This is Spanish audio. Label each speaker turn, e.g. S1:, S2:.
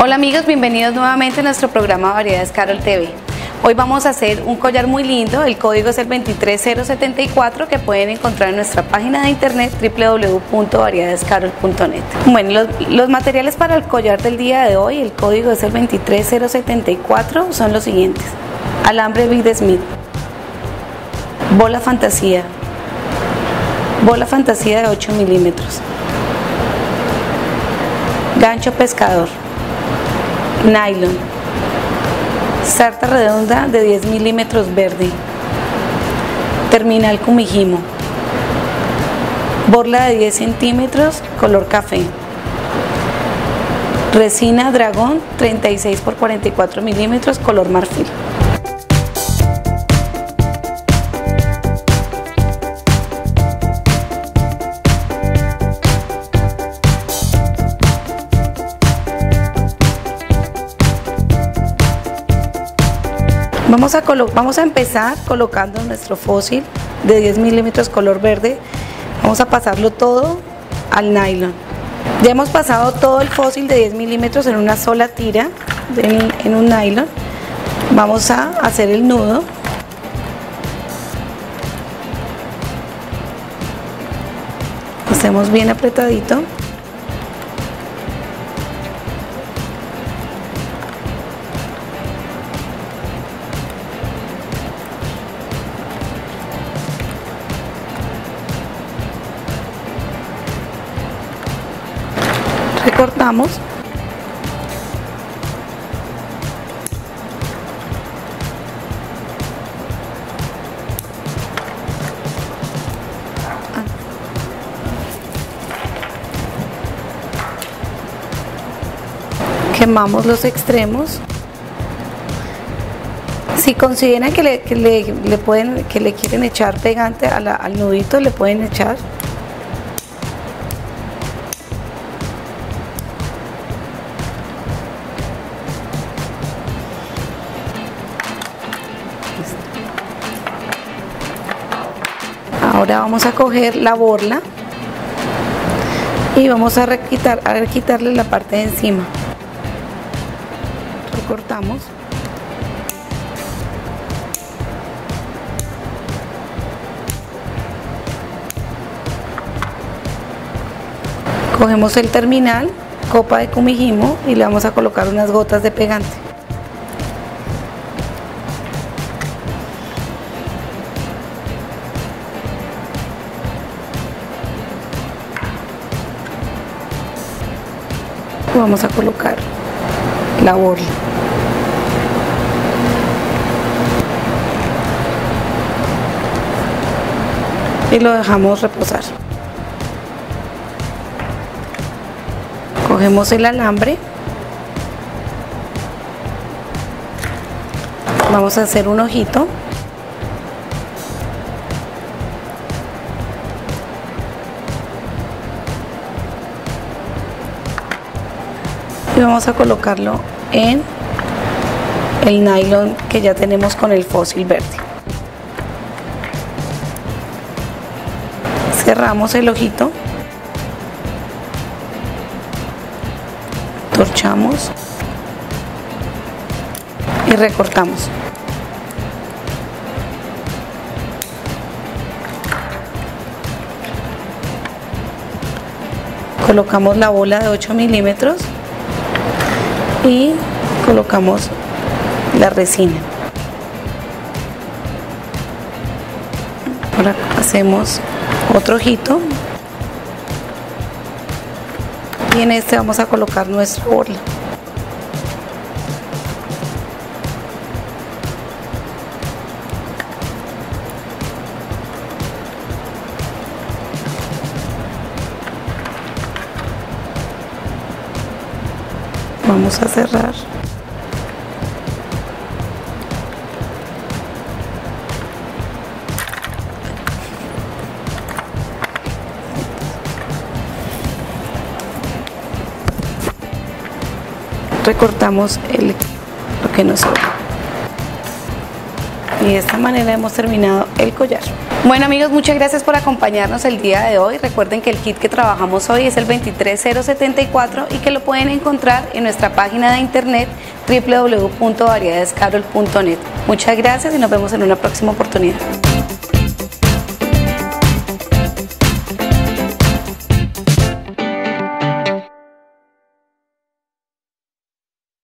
S1: Hola amigos, bienvenidos nuevamente a nuestro programa Variedades Carol TV. Hoy vamos a hacer un collar muy lindo, el código es el 23074 que pueden encontrar en nuestra página de internet www.variedadescarol.net. Bueno, los, materiales para el collar del día de hoy, el código es el 23074, son los siguientes. Alambre Big Smith, bola fantasía, bola fantasía de 8 milímetros, gancho pescador, nylon, sarta redonda de 10 milímetros verde, terminal cumijimo, borla de 10 centímetros color café, resina dragón 36 por 44 milímetros color marfil. Vamos a, vamos a empezar colocando nuestro fósil de 10 milímetros color verde. Vamos a pasarlo todo al nylon. Ya hemos pasado todo el fósil de 10 milímetros en una sola tira, en, en un nylon. Vamos a hacer el nudo. Hacemos bien apretadito. Recortamos quemamos los extremos. Si consideran que le, le, pueden que le quieren echar pegante al nudito le pueden echar Ahora vamos a coger la borla y vamos a, quitar, a quitarle la parte de encima. Recortamos. Cogemos el terminal, copa de cumijimo y le vamos a colocar unas gotas de pegante. Vamos a colocar la borla. Y lo dejamos reposar. Cogemos el alambre. Vamos a hacer un ojito. Y vamos a colocarlo en el nylon que ya tenemos con el fósil verde. Cerramos el ojito, torchamos y recortamos. Colocamos la bola de 8 milímetros y colocamos la resina. Ahora hacemos otro ojito y en este vamos a colocar nuestra borla. Vamos a cerrar. Recortamos el, lo que nos sobra y de esta manera hemos terminado el collar Bueno amigos, muchas gracias por acompañarnos el día de hoy. Recuerden que el kit que trabajamos hoy es el 23074 y que lo pueden encontrar en nuestra página de internet www.variedadescarol.net. Muchas gracias y nos vemos en una próxima oportunidad.